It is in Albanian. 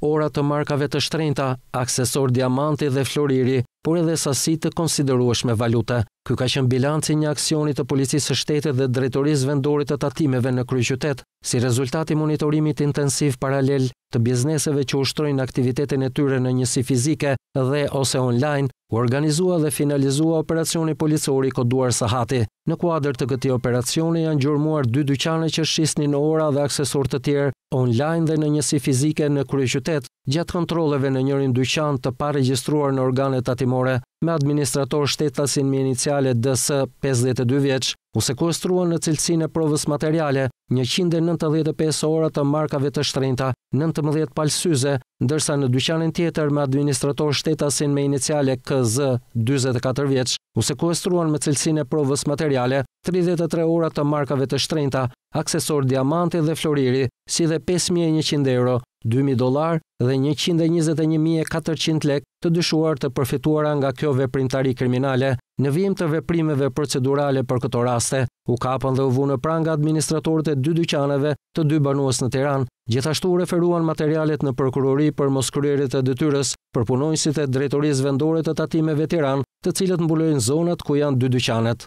Ora të markave të shtrenjta, aksesorë diamanti dhe floriri, por edhe sasi të konsiderueshme valute. Ky ka qenë bilanci i një aksioni të Policisë së Shtetit dhe Drejtorisë Vendore të Tatimeve në kryeqytet, si rezultat i monitorimit intensiv paralel të bizneseve që ushtrojnë aktivitetin e tyre në njësi fizike dhe ose online, U organizua dhe finalizua operacioni policor i koduar Sahati. Në kuadër të këtij operacioni janë gjurmuar dy dyqane që shisnin ora dhe aksesorë të tjerë, online dhe në njësi fizike në kryeqytet, gjatë kontrolleve në njërin dyqan të paregjistruar në organet tatimore, me administrator shtetasin me iniciale DS. pesëdhjetë e dy vjeç. U sekuestruan në cilësinë e provës materiale, njëqind e nëntëdhjetë e pesë ora të markave të shtrenjta, nëntëmbëdhjetë palë syze, ndërsa në dyqanin tjetër me administrator shtetasin me iniciale KZ, dyzet e katër vjeç, u sekuestruan me cilësinë e provës materiale, tridhjetë e tre ora të markave të shtrenjta, aksesorë diamanti dhe floriri, si dhe pesë mijë e njëqind euro, dy mijë dollarë dhe njëqind e njëzet e një mijë e katërqind lekë të dyshuar të përfituara nga kjo veprimtari kriminale. Në vijim të veprimeve procedurale për këto raste, u kapën dhe u vunë në pranga administratorët e dy dyqaneve të dy banues në Tiranë. Gjithashtu u referuan materialet në Prokurori për moskryerje të detyrës për punonjësit e Drejtorisë Vendore të Tatimeve Tiranë, të cilët mbulojnë zonat ku janë dy dyqanet.